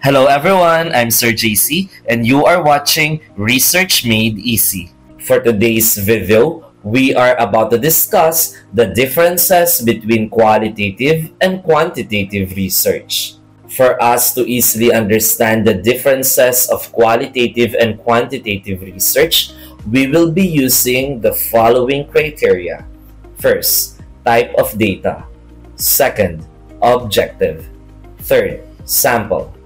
Hello everyone, I'm Sir JC and you are watching Research Made Easy. For today's video, we are about to discuss the differences between qualitative and quantitative research. For us to easily understand the differences of qualitative and quantitative research, we will be using the following criteria. First, type of data. Second, objective. Third, sample.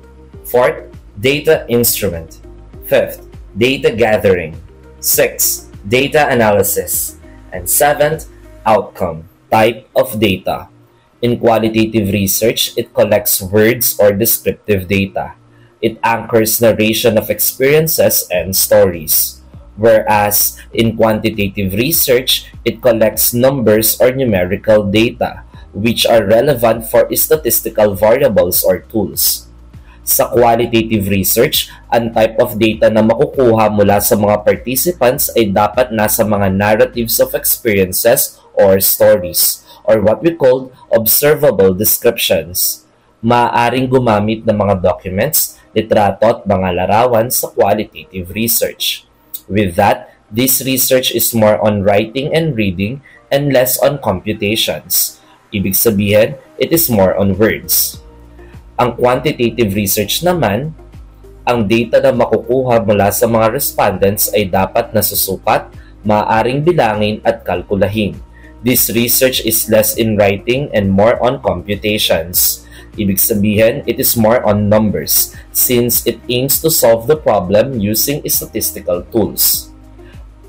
Fourth, data instrument. Fifth, data gathering. Sixth, data analysis. And seventh, outcome, type of data. In qualitative research, it collects words or descriptive data. It anchors narration of experiences and stories. Whereas in quantitative research, it collects numbers or numerical data, which are relevant for statistical variables or tools. Sa qualitative research, ang type of data na makukuha mula sa mga participants ay dapat nasa mga narratives of experiences or stories, or what we call observable descriptions. Maaaring gumamit ng mga documents, litrato at mga larawan sa qualitative research. With that, this research is more on writing and reading and less on computations. Ibig sabihin, it is more on words. Ang quantitative research naman, ang data na makukuha mula sa mga respondents ay dapat nasusukat, maaaring bilangin at kalkulahin. This research is less in writing and more on computations. Ibig sabihin, it is more on numbers since it aims to solve the problem using statistical tools.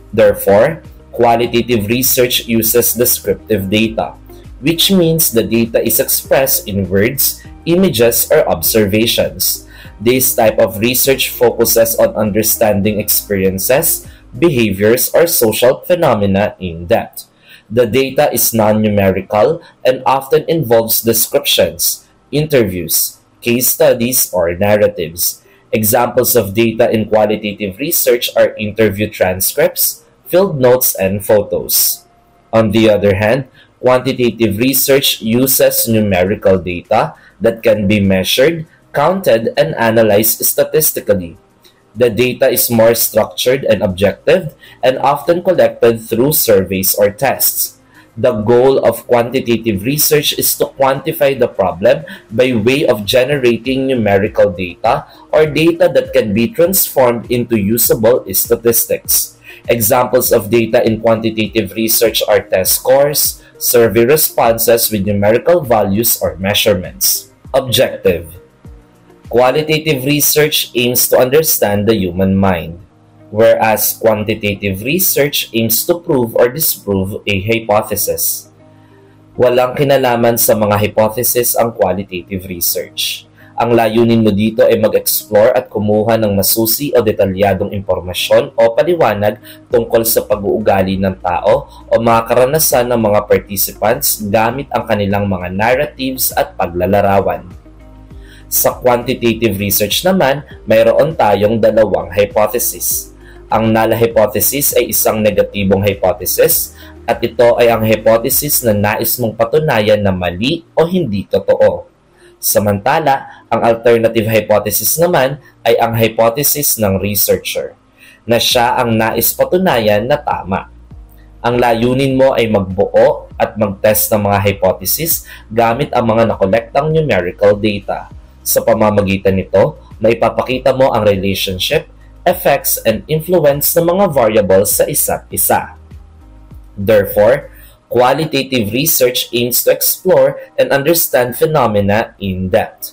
Therefore, qualitative research uses descriptive data, which means the data is expressed in words images, or observations. This type of research focuses on understanding experiences, behaviors, or social phenomena in depth. The data is non-numerical and often involves descriptions, interviews, case studies, or narratives. Examples of data in qualitative research are interview transcripts, field notes, and photos. On the other hand, quantitative research uses numerical data that can be measured, counted, and analyzed statistically. The data is more structured and objective and often collected through surveys or tests. The goal of quantitative research is to quantify the problem by way of generating numerical data or data that can be transformed into usable statistics. Examples of data in quantitative research are test scores, survey responses with numerical values or measurements. Objective Qualitative research aims to understand the human mind, whereas quantitative research aims to prove or disprove a hypothesis. Walang kinalaman sa mga hypothesis ang qualitative research. Ang layunin mo dito ay mag-explore at kumuha ng masusi o detalyadong impormasyon o paliwanag tungkol sa pag-uugali ng tao o mga karanasan ng mga participants gamit ang kanilang mga narratives at paglalarawan. Sa quantitative research naman, mayroon tayong dalawang hypothesis. Ang null hypothesis ay isang negatibong hypothesis at ito ay ang hypothesis na nais mong patunayan na mali o hindi totoo. Samantala, ang alternative hypothesis naman ay ang hypothesis ng researcher, na siya ang nais patunayan na tama. Ang layunin mo ay magbuo at mag-test ng mga hypothesis gamit ang mga nakolektang numerical data. Sa pamamagitan nito, maipapakita mo ang relationship, effects, and influence ng mga variables sa isa't isa. Therefore, Qualitative research aims to explore and understand phenomena in depth.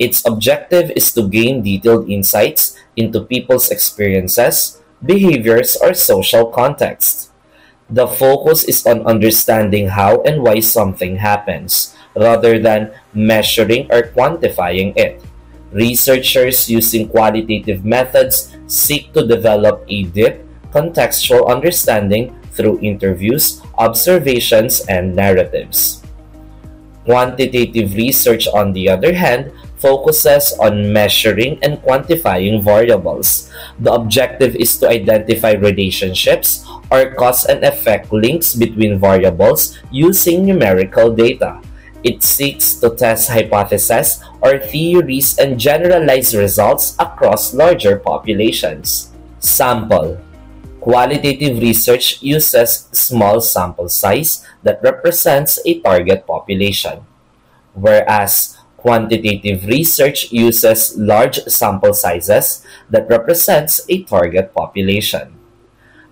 Its objective is to gain detailed insights into people's experiences, behaviors, or social contexts. The focus is on understanding how and why something happens, rather than measuring or quantifying it. Researchers using qualitative methods seek to develop a deep, contextual understanding through interviews, observations, and narratives. Quantitative research, on the other hand, focuses on measuring and quantifying variables. The objective is to identify relationships or cause and effect links between variables using numerical data. It seeks to test hypotheses or theories and generalize results across larger populations. Sample Qualitative research uses small sample size that represents a target population, whereas quantitative research uses large sample sizes that represents a target population.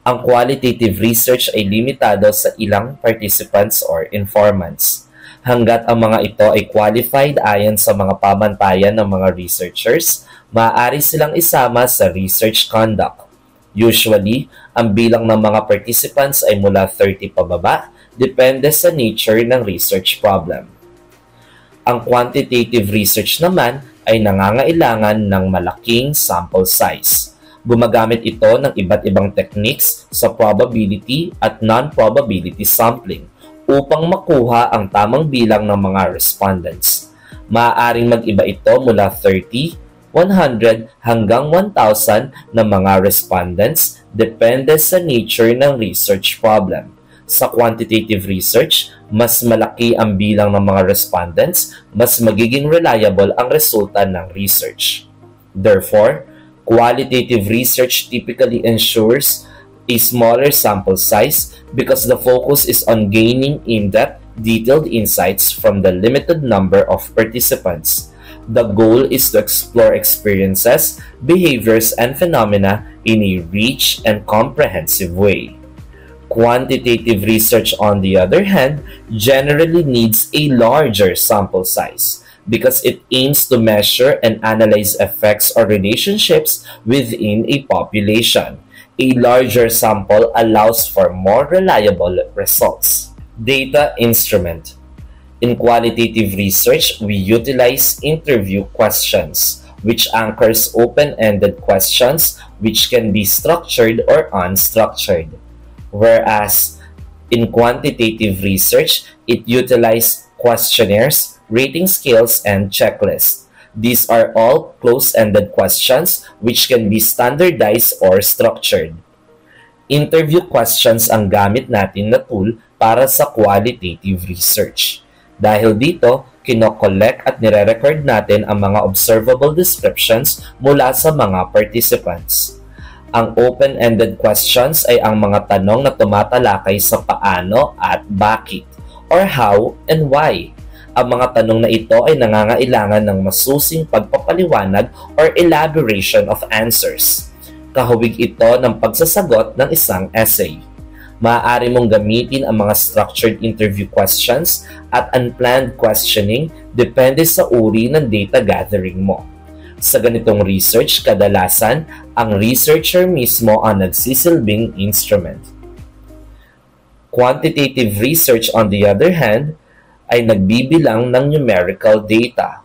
Ang qualitative research ay limitado sa ilang participants or informants. Hanggat ang mga ito ay qualified ayon sa mga pamantayan ng mga researchers, maaari silang isama sa research conduct Usually, ang bilang ng mga participants ay mula 30 pababa, depende sa nature ng research problem. Ang quantitative research naman ay nangangailangan ng malaking sample size. Gumagamit ito ng iba't ibang techniques sa probability at non-probability sampling upang makuha ang tamang bilang ng mga respondents. Maaaring mag-iba ito mula 30 100 hanggang 1,000 na mga respondents depende sa nature ng research problem. Sa quantitative research, mas malaki ang bilang ng mga respondents, mas magiging reliable ang resulta ng research. Therefore, qualitative research typically ensures a smaller sample size because the focus is on gaining in-depth, detailed insights from the limited number of participants. The goal is to explore experiences, behaviors, and phenomena in a rich and comprehensive way. Quantitative research, on the other hand, generally needs a larger sample size because it aims to measure and analyze effects or relationships within a population. A larger sample allows for more reliable results. Data instrument In qualitative research, we utilize interview questions, which anchors open-ended questions which can be structured or unstructured. Whereas in quantitative research, it utilizes questionnaires, rating scales, and checklists. These are all close-ended questions which can be standardized or structured. Interview questions ang gamit natin na tool para sa qualitative research. Dahil dito, kinokollect at nire-record natin ang mga observable descriptions mula sa mga participants. Ang open-ended questions ay ang mga tanong na tumatalakay sa paano at bakit, or how and why. Ang mga tanong na ito ay nangangailangan ng masusing pagpapaliwanag or elaboration of answers. Kahawig ito ng pagsasagot ng isang essay maaari mong gamitin ang mga structured interview questions at unplanned questioning depende sa uri ng data gathering mo. Sa ganitong research, kadalasan, ang researcher mismo ang nagsisilbing instrument. Quantitative research, on the other hand, ay nagbibilang ng numerical data.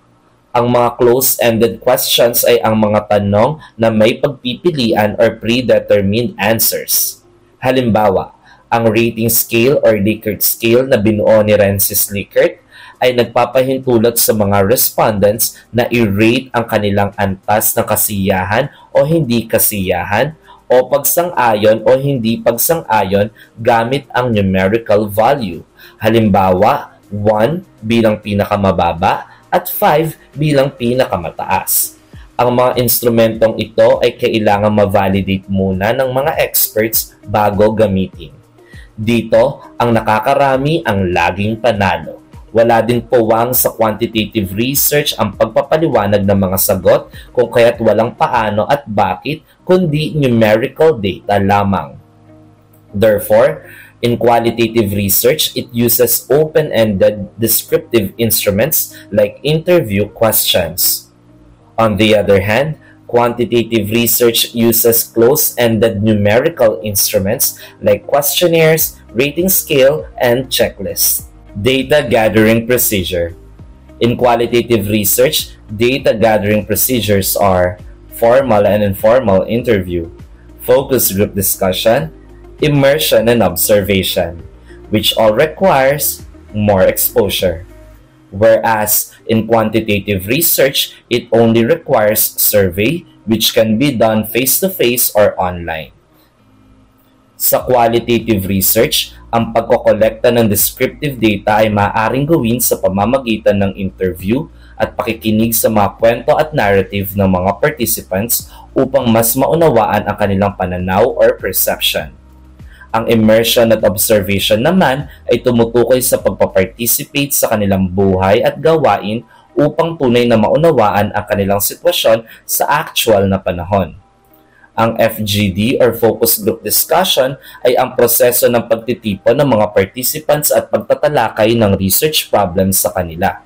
Ang mga close-ended questions ay ang mga tanong na may pagpipilian or predetermined answers. Halimbawa, ang rating scale or Likert scale na binuo ni Rensis Likert ay nagpapahintulot sa mga respondents na i-rate ang kanilang antas ng kasiyahan o hindi kasiyahan o pagsang-ayon o hindi pagsang-ayon gamit ang numerical value. Halimbawa, 1 bilang pinakamababa at 5 bilang pinakamataas. Ang mga instrumentong ito ay kailangan ma-validate muna ng mga experts bago gamitin. Dito, ang nakakarami ang laging panalo. Wala din puwang sa quantitative research ang pagpapaliwanag ng mga sagot kung kaya't walang paano at bakit kundi numerical data lamang. Therefore, in qualitative research, it uses open-ended descriptive instruments like interview questions. On the other hand, Quantitative research uses close-ended numerical instruments like questionnaires, rating scale, and checklists. Data gathering procedure. In qualitative research, data gathering procedures are formal and informal interview, focus group discussion, immersion and observation, which all requires more exposure. Whereas in quantitative research, it only requires survey, which can be done face-to-face -face or online. Sa qualitative research, Ang pagkokolekta ng descriptive data ay maaaring gawin sa pamamagitan ng interview at pakikinig sa mga kwento at narrative ng mga participants upang mas maunawaan ang kanilang pananaw or perception. Ang immersion at observation naman ay tumutukoy sa pagpaparticipate sa kanilang buhay at gawain upang tunay na maunawaan ang kanilang sitwasyon sa actual na panahon. Ang FGD or Focus Group Discussion ay ang proseso ng pagtitipon ng mga participants at pagtatalakay ng research problems sa kanila.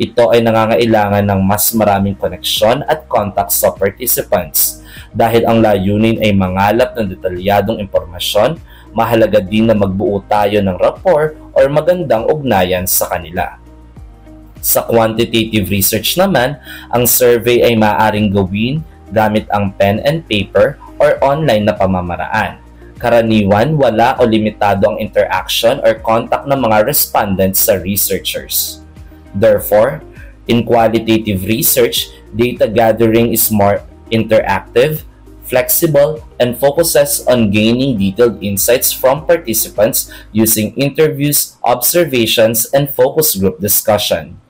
Ito ay nangangailangan ng mas maraming koneksyon at contact sa participants. Dahil ang layunin ay mangalap ng detalyadong impormasyon, mahalaga din na magbuo tayo ng rapport or magandang ugnayan sa kanila. Sa quantitative research naman, ang survey ay maaaring gawin gamit ang pen and paper or online na pamamaraan. Karaniwan, wala o limitado ang interaction or contact ng mga respondents sa researchers. Therefore, in qualitative research, data gathering is more interactive, flexible, and focuses on gaining detailed insights from participants using interviews, observations, and focus group discussion.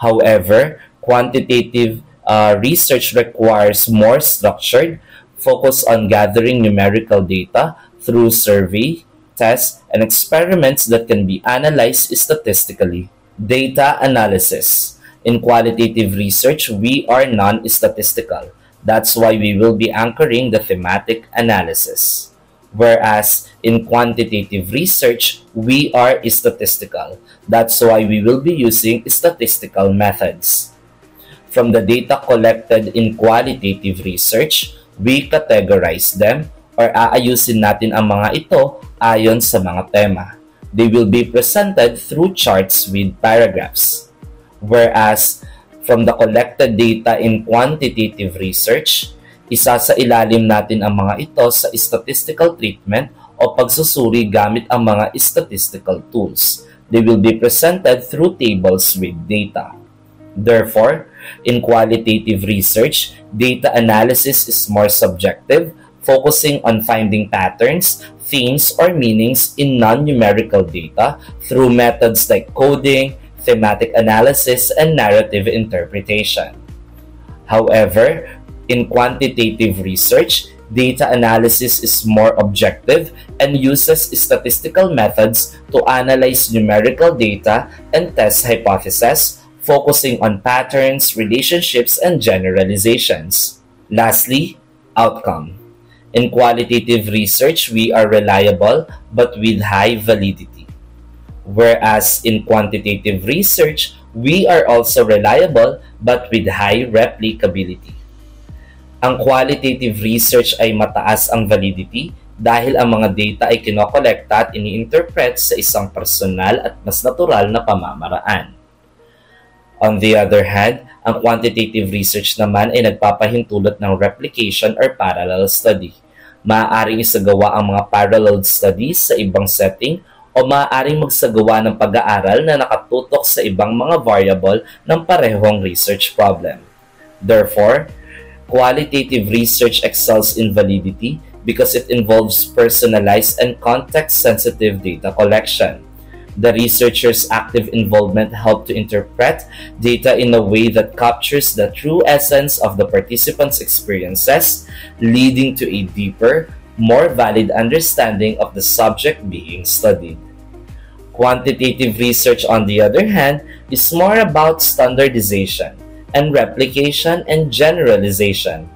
However, quantitative uh, research requires more structured focus on gathering numerical data through survey, tests, and experiments that can be analyzed statistically. Data analysis. In qualitative research, we are non-statistical. That's why we will be anchoring the thematic analysis. Whereas in quantitative research, we are statistical. That's why we will be using statistical methods. From the data collected in qualitative research, we categorize them or aayusin natin ang mga ito ayon sa mga tema. They will be presented through charts with paragraphs. Whereas, from the collected data in quantitative research, isa sa ilalim natin ang mga ito sa statistical treatment o pagsusuri gamit ang mga statistical tools. They will be presented through tables with data. Therefore, in qualitative research, data analysis is more subjective, focusing on finding patterns, themes, or meanings in non-numerical data through methods like coding, thematic analysis, and narrative interpretation. However, in quantitative research, data analysis is more objective and uses statistical methods to analyze numerical data and test hypotheses focusing on patterns, relationships, and generalizations. Lastly, outcome. In qualitative research, we are reliable but with high validity. Whereas in quantitative research, we are also reliable but with high replicability. Ang qualitative research ay mataas ang validity dahil ang mga data ay kinokolekta at ini-interpret sa isang personal at mas natural na pamamaraan. On the other hand, ang quantitative research naman ay nagpapahintulot ng replication or parallel study. Maaaring isagawa ang mga parallel studies sa ibang setting o maaaring magsagawa ng pag-aaral na nakatutok sa ibang mga variable ng parehong research problem. Therefore, qualitative research excels in validity because it involves personalized and context-sensitive data collection. The researchers' active involvement helped to interpret data in a way that captures the true essence of the participants' experiences, leading to a deeper, more valid understanding of the subject being studied. Quantitative research, on the other hand, is more about standardization and replication and generalization.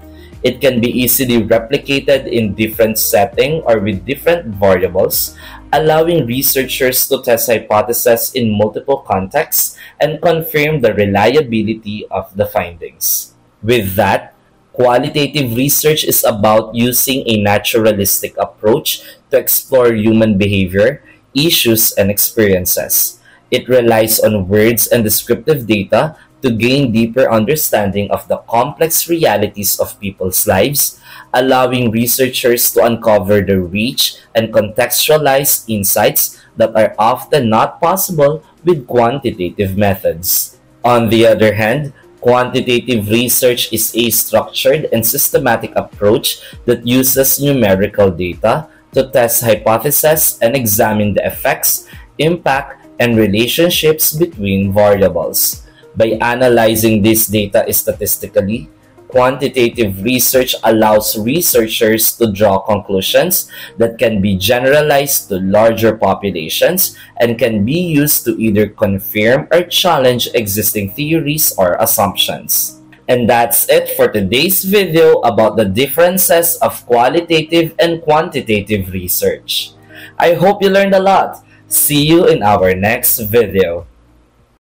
It can be easily replicated in different setting or with different variables, allowing researchers to test hypotheses in multiple contexts and confirm the reliability of the findings. With that, qualitative research is about using a naturalistic approach to explore human behavior, issues, and experiences. It relies on words and descriptive data to gain deeper understanding of the complex realities of people's lives, allowing researchers to uncover the rich and contextualized insights that are often not possible with quantitative methods. On the other hand, quantitative research is a structured and systematic approach that uses numerical data, to test hypotheses and examine the effects, impact, and relationships between variables. By analyzing this data statistically, quantitative research allows researchers to draw conclusions that can be generalized to larger populations and can be used to either confirm or challenge existing theories or assumptions. And that's it for today's video about the differences of qualitative and quantitative research. I hope you learned a lot. See you in our next video.